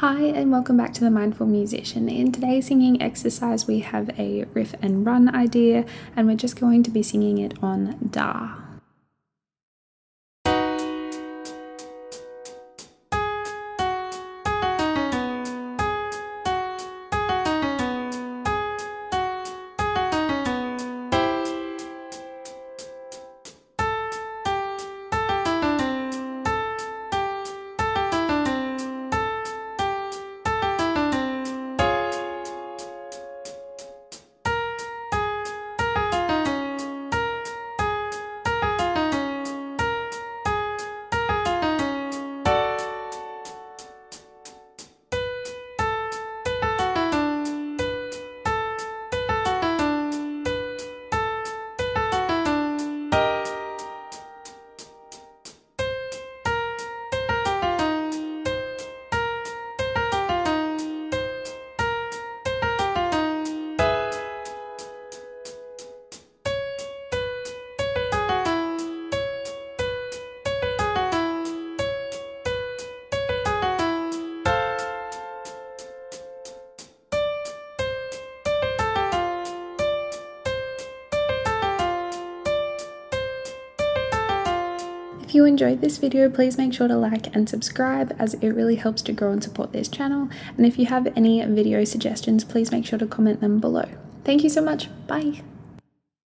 Hi, and welcome back to the Mindful Musician. In today's singing exercise, we have a riff and run idea, and we're just going to be singing it on Da. If you enjoyed this video, please make sure to like and subscribe as it really helps to grow and support this channel. And if you have any video suggestions, please make sure to comment them below. Thank you so much. Bye.